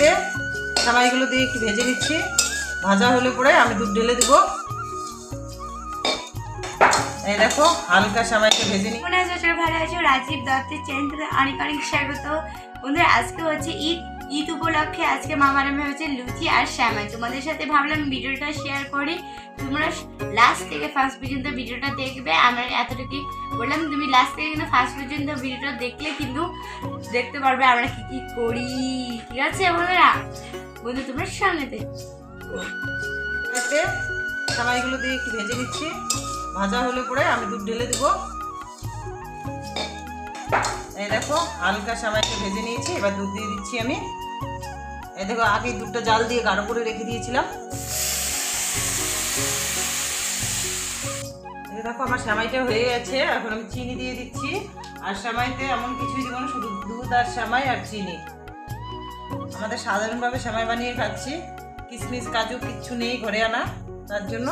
কড়াইতে সামাইগুলো দিয়ে একটু ভেজে নিচ্ছি। ভাজা হলে পরে আমি দুধ ঢেলে দেবো। এই দেখো, হালকা সবাইকে ভেজে নিই মনে হয় ভালো আছো রাজীব দত্তের চ্যানেলে অনেক অনেক স্বাগত। বন্ধুরা, আজকে হচ্ছে ঈদ। ঈদ উপলক্ষে আজকে মামা নামে হচ্ছে লুচি আর শ্যামাই তোমাদের সাথে ভাবলাম ভিডিওটা শেয়ার করি। তোমরা লাস্ট থেকে ফার্স্ট পর্যন্ত ভিডিওটা দেখবে। আমরা এতটুকু বললাম, তুমি লাস্ট থেকে কিন্তু ফার্স্ট পর্যন্ত ভিডিওটা দেখলে কিন্তু দেখতে পারবে আমরা কি কি করি। ঠিক আছে বন্ধুরা? বন্ধু, তোমরা সামনে দেখো সামাইগুলো দিয়ে একটু ভেজে নিচ্ছি। ভাজা হলে পরে আমি দুধ ঢেলে দেবো। এই দেখো, হালকা সামাইকে ভেজে নিয়েছি, এবার দুধ দিয়ে দিচ্ছি আমি। এই দেখো, আগে দুধটা জাল দিয়ে গাঢ় করে রেখে দিয়েছিলাম। দেখো, আমার সামাইটা হয়ে গেছে, এখন আমি চিনি দিয়ে দিচ্ছি। আর সামাইতে এমন কিছুই দিব না, শুধু দুধ আর সামাই আর চিনি। আমাদের সাধারণভাবে সামাই বানিয়ে খাচ্ছি। কিশমিশ কাজু, কিচ্ছু নেই ঘরে আনা, তার জন্য।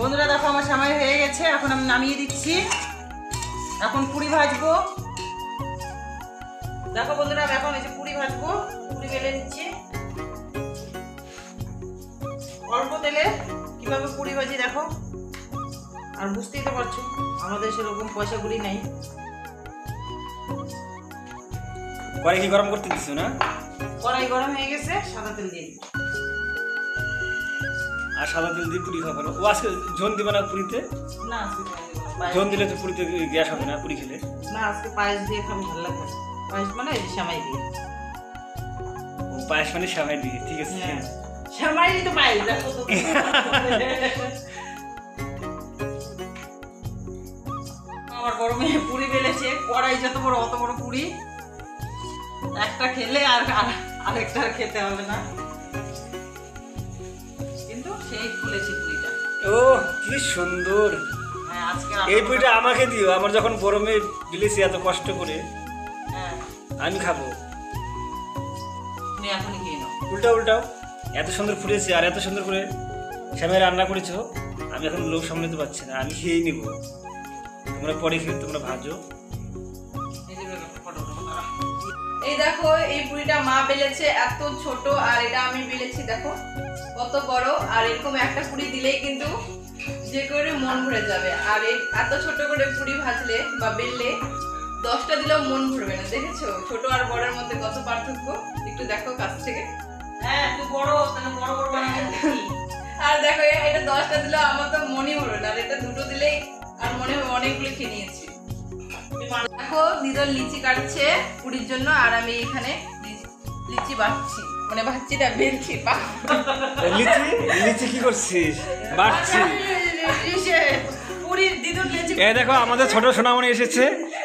বন্ধুরা দেখো আমার সময় হয়ে গেছে। এখন আমি নামিয়ে দিচ্ছি। এখন পুরি ভাজবো। দেখো বন্ধুরা এখন এই যে পুরি ভাজবো। পুরি বেলে নিচ্ছি। অল্প তেলে কীভাবে পুরি ভাজি দেখো। আর বুঝতেই তো পারছ আমাদের সেরকম পয়সা করি নাই। পরে কি গরম করতে দিছো না? কড়াই গরম হয়ে গেছে সাদা তেল দিয়ে দিচ্ছি। আর সাদা তেল দিয়ে পুরি খাবার ও আজকে ঝোল দিবে না পুরিতে? না আজকে পায়েস দেবো না। পায়েস- ঝোল দিলে তো পুরিতে গ্যাস হবে না পুরি খেলে? না আজকে পায়েস দিয়ে খাব ভালো লাগবে পায়েস মানে যে দিয়ে। ও পায়েস মানে সামাই দিয়ে ঠিক আছে। হ্যাঁ। সেমাই তো পায়েস দেখো তো। আমার বড় মেয়ে পুরি বেলেছে কড়াই যত বড় অত বড় পুরি। একটা খেলে আর আর- আরেকটা আর খেতে হবে না। সেই ফুলেছে পুরিটা। ও কি সুন্দর। হ্যাঁ এই পুরিটা আমাকে দিও আমার যখন গরমে বিলেছি এত কষ্ট করে হ্যাঁ। আমি খাব। উল্টাও উল্টাও। এত সুন্দর ফুটেছে আর এত সুন্দর করে শ্যামে রান্না করেছ আমি এখন লোক সামলাতে পারছি না আমি খেয়েই নিব। তোমরা পরে খেয়ে তোমরা ভাজো। এই দেখো এই পুরিটা মা বেলেছে এত ছোট আর এটা আমি বেলেছি দেখো। কত বড় আর এরকম একটা পুরি দিলেই কিন্তু যে করে মন ভরে যাবে। আর এত ছোট করে পুরি ভাজলে বা বেললে দশটা দিলেও মন ভরবে না দেখেছ? ছোট আর বড়ের মধ্যে কত পার্থক্য? একটু দেখো কাছ থেকে। হ্যাঁ তুই বড় তাহলে বড় বড় আর দেখো এটা দশটা দিলেও আমার তো মনই ভরবে না আর এটা দুটো দিলেই আর মনে হবে অনেকগুলো খেয়ে নিয়েছি। দেখো দিদর লিচি কাটছে পুরীর জন্য আর আমি এখানে লিচি- লিচি বাটছি। মানে বাচ্চি না বেলছি বা- লিচি? লিচি কি করছিস? বাড়ছি। এ দেখো আমাদের ছোট সোনামণি এসেছে।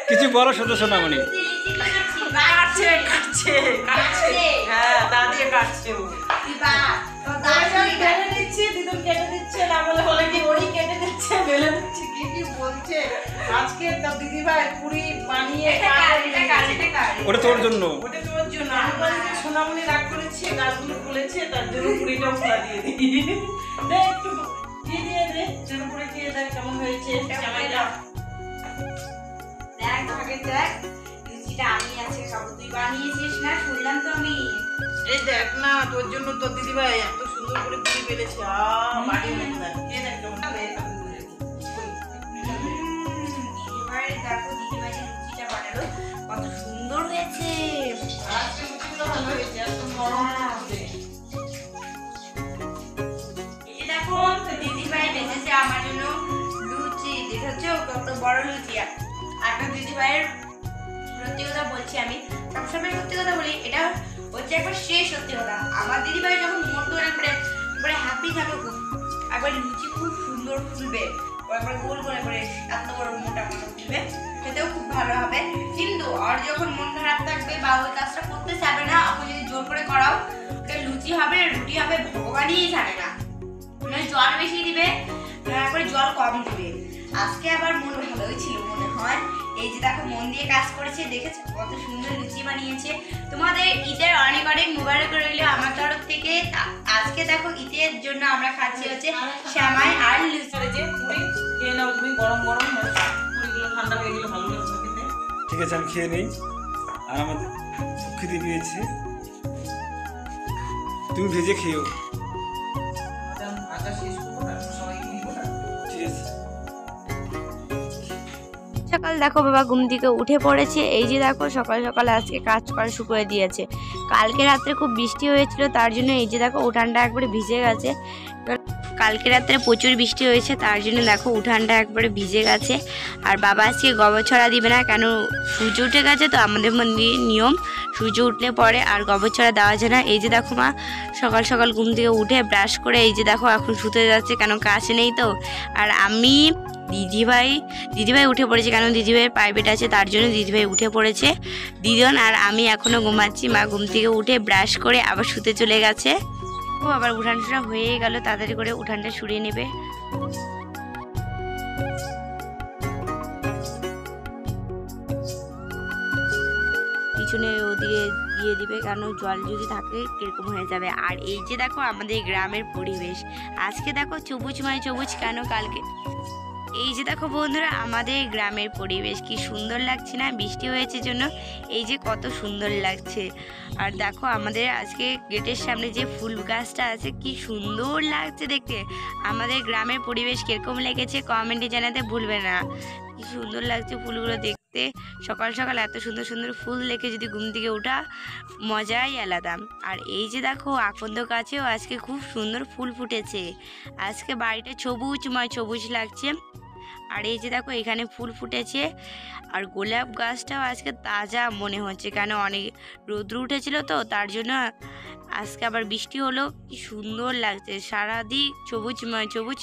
কিছু বড় ছোট সোনামণি। কাটছে কাটছে কাটছে। হ্যাঁ দাদি কাটছে ওটা তোর জন্য। ওটা তোমার জন্য। আমি সোনামণি রাগ করেছে গাছগুলো খুলেছে তার জন্য পুরিটা খোলা দিয়ে দিই। দে একটু দিয়ে দিয়ে দে যেন করে খেয়ে দেখ কেমন হয়েছে। জামাইটা দেখ আগে দেখ লুচিটা আমি আজকে খাব। তুই বানিয়েছিস না? শুনলাম তো আমি। এই দেখ না তোর জন্য তোর দিদি ভাই এত সুন্দর করে পুরি পেরেছে আ বাড়ি হয়ে দেখ দেখ কেমন দিদিভাই দেখো দিদিভাই লুচিটা বানালো কত সুন্দর হয়েছে। লুচিগুলো হয়েছে। বড় লুচি আর একটা দিদিভাইয়ের সত্যি কথা বলছি আমি। সবসময় সত্যি কথা বলি, এটা হচ্ছে একবার শেষ সত্যি কথা। আমার দিদিভাই যখন মন করে একবারে হ্যাপি থাকে একবার লুচি খুব সুন্দর ফুলবে একবার গোল করে করে এত বড় মোটা মোটা ফুলবে খেতেও খুব ভালো হবে। কিন্তু আর যখন মন খারাপ থাকবে বা ওই কাজটা করতে চাবে না, আপনি যদি জোর করে করাও লুচি হবে, রুটি হবে, ভগবানই জানে না। মানে জল বেশি দিবে করে জল কম দিবে। আজকে আবার মন ভালোই ছিল মনে হয়। এই যে দেখো মন দিয়ে কাজ করেছে দেখেছ? কত সুন্দর লুচি বানিয়েছে। তোমাদের ঈদের অনেক অনেক মোবারক রইল আমার তরফ থেকে। আজকে দেখো ঈদের জন্য আমরা খাচ্ছি হচ্ছে শ্যামাই আর লুচি। আরে যে পুরি খেয়ে নাও তুমি গরম গরম পুরিগুলো ঠান্ডা হয়ে গেলে ভালো লাগছে ঠিক আছে আমি খেয়ে নেই। আর আমাদের খিদে পেয়েছে তুমি ভেজে খেয়েও। সকাল দেখো বাবা, ঘুম থেকে উঠে পড়েছে। এই যে দেখো, সকাল সকাল আজকে কাজ করা শুরু করে দিয়েছে। কালকে রাত্রে খুব বৃষ্টি হয়েছিল, তার জন্য এই যে দেখো, উঠানটা একবারে ভিজে গেছে। কালকে রাত্রে প্রচুর বৃষ্টি হয়েছে, তার জন্য দেখো, উঠানটা একবারে ভিজে গেছে। আর বাবা আজকে গোবর ছড়া দিবে না, কেন সূর্য উঠে গেছে তো, আমাদের মন্দির নিয়ম, সূর্য উঠলে পরে আর গোবর ছড়া দেওয়া যায় না। এই যে দেখো মা, সকাল সকাল ঘুম থেকে উঠে ব্রাশ করে এই যে দেখো, এখন শুতে যাচ্ছে, কেন কাজ নেই তো? আর আমি দিদিভাই দিদিভাই উঠে পড়েছে। কারণ দিদিভাইয়ের প্রাইভেট আছে, তার জন্য দিদিভাই উঠে পড়েছে। দিদন আর আমি এখনও ঘুমাচ্ছি। মা ঘুম থেকে উঠে ব্রাশ করে আবার শুতে চলে গেছে। ও আবার উঠান টুঠান হয়ে গেল, তাড়াতাড়ি করে উঠানটা সরিয়ে নেবে। পিছনে ওদিকে দিয়ে দিবে কারণ জল যদি থাকে কীরকম হয়ে যাবে। আর এই যে দেখো আমাদের গ্রামের পরিবেশ। আজকে দেখো সবুজ মানে সবুজ কেন কালকে এই যে দেখো বন্ধুরা, আমাদের গ্রামের পরিবেশ কি সুন্দর লাগছে না? বৃষ্টি হয়েছে জন্য এই যে কত সুন্দর লাগছে। আর দেখো আমাদের আজকে গেটের সামনে যে ফুল গাছটা আছে, কি সুন্দর লাগছে দেখতে। আমাদের গ্রামের পরিবেশ কীরকম লেগেছে কমেন্টে জানাতে ভুলবে না। কি সুন্দর লাগছে ফুলগুলো দেখতে। সকাল সকাল এত সুন্দর সুন্দর ফুল দেখে যদি ঘুম থেকে ওঠা মজাই আলাদা। আর এই যে দেখো আকন্দ গাছেও আজকে খুব সুন্দর ফুল ফুটেছে। আজকে বাড়িটা সবুজময় সবুজ লাগছে। আর এই যে দেখো, এখানে ফুল ফুটেছে। আর গোলাপ গাছটাও আজকে তাজা মনে হচ্ছে, কেন অনেক রৌদ্র উঠেছিল তো, তার জন্য আজকে আবার বৃষ্টি হলো। কি সুন্দর লাগছে সারাদিক সবুজময় সবুজ।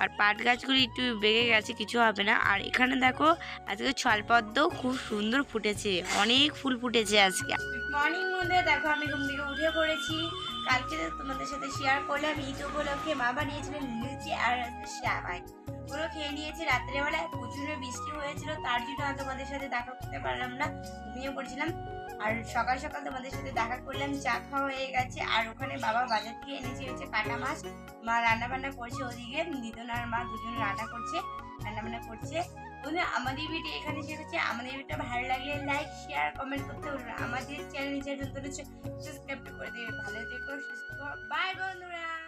আর পাট গাছগুলি একটু বেগে গেছে, কিছু হবে না। আর এখানে দেখো, আজকে ছলপদ্মও খুব সুন্দর ফুটেছে, অনেক ফুল ফুটেছে আজকে। মর্নিং মধ্যে দেখো আমি ঘুম থেকে উঠে পড়েছি। কালকে তোমাদের সাথে শেয়ার করলাম ঈদ উপলক্ষে মা বানিয়েছিলেন লুচি আর শ্যামাই। ওগুলো খেয়ে নিয়েছি। রাত্রেবেলায় প্রচুর বৃষ্টি হয়েছিল, তার জন্য তোমাদের সাথে দেখা করতে পারলাম না। ঘুমিয়ে পড়ছিলাম। আর সকাল সকাল তোমাদের সাথে দেখা করলাম, চা খাওয়া হয়ে গেছে। আর ওখানে বাবা বাজার থেকে এনেছে হচ্ছে কাটা মাছ। মা রান্না বান্না করছে ওদিকে। দিদন আর মা দুজন রান্না করছে রান্না বান্না করছে। বন্ধু আমাদের ভিডিও এখানে শেষ হচ্ছে আমাদের ভিডিওটা ভালো লাগলে লাইক শেয়ার কমেন্ট করতে ভুলবেন আমাদের চ্যানেল চ্যানেল সাবস্ক্রাইব করে দিয়ে ভালো থেকো, সুস্থ বাই বন্ধুরা।